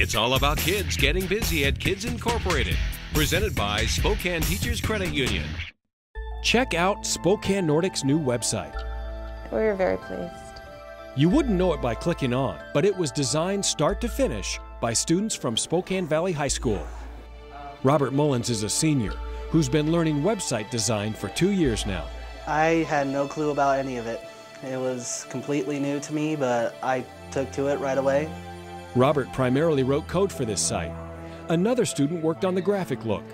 It's all about kids getting busy at Kids Incorporated, presented by Spokane Teachers Credit Union. Check out Spokane Nordic's new website. We were very pleased. You wouldn't know it by clicking on, but it was designed start to finish by students from Spokane Valley High School. Robert Mullins is a senior who's been learning website design for two years now. I had no clue about any of it. It was completely new to me, but I took to it right away. Robert primarily wrote code for this site. Another student worked on the graphic look.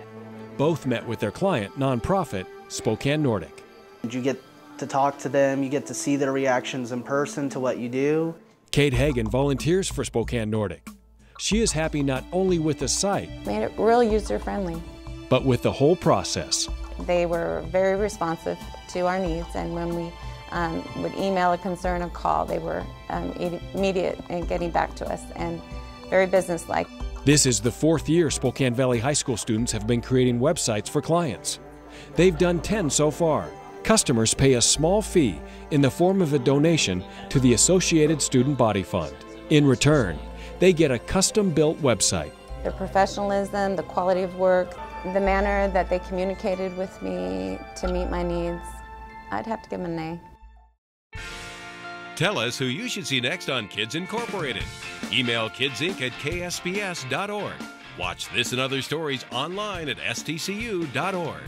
Both met with their client, nonprofit, Spokane Nordic. You get to talk to them, you get to see their reactions in person to what you do. Kate Hagan volunteers for Spokane Nordic. She is happy not only with the site, Made it real user friendly. but with the whole process. They were very responsive to our needs, and when we um, would email a concern or call, they were um, immediate in getting back to us and very businesslike. This is the fourth year Spokane Valley High School students have been creating websites for clients. They've done 10 so far. Customers pay a small fee in the form of a donation to the Associated Student Body Fund. In return, they get a custom built website. Their professionalism, the quality of work, the manner that they communicated with me to meet my needs, I'd have to give them an A. Tell us who you should see next on Kids Incorporated. Email kidsinc at ksps.org. Watch this and other stories online at stcu.org.